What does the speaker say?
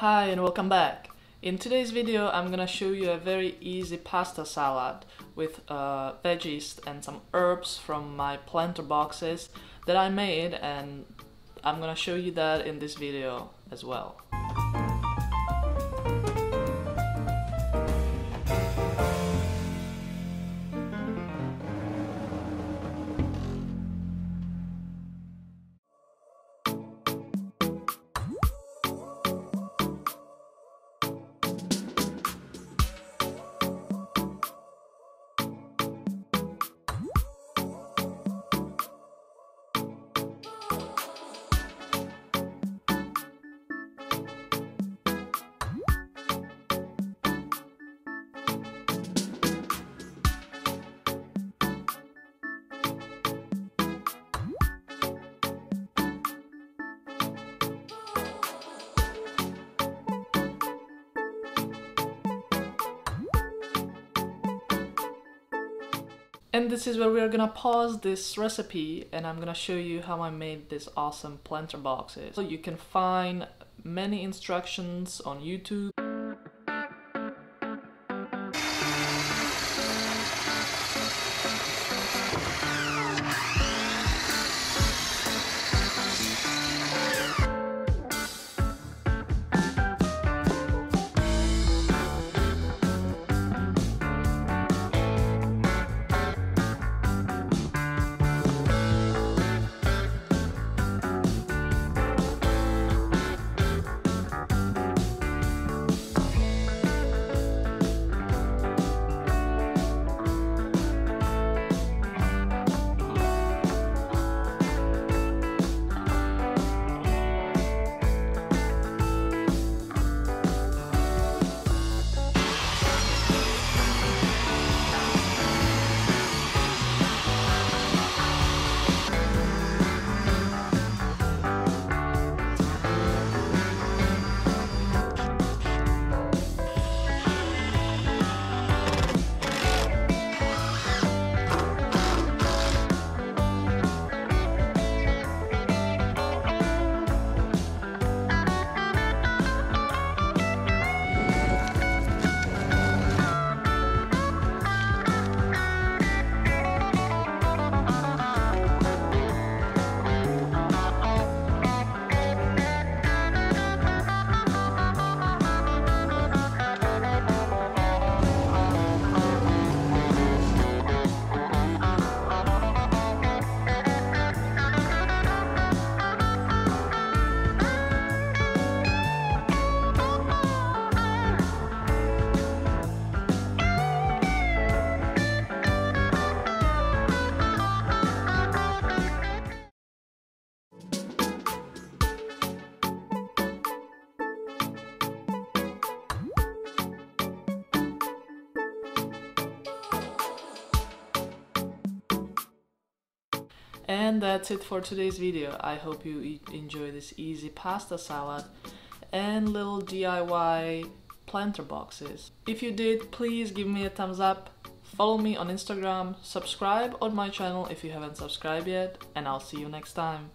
Hi and welcome back. In today's video I'm gonna show you a very easy pasta salad with uh, veggies and some herbs from my planter boxes that I made and I'm gonna show you that in this video as well. And this is where we are gonna pause this recipe and I'm gonna show you how I made this awesome planter boxes. So you can find many instructions on YouTube. And that's it for today's video. I hope you enjoy this easy pasta salad and little DIY planter boxes. If you did, please give me a thumbs up, follow me on Instagram, subscribe on my channel if you haven't subscribed yet, and I'll see you next time.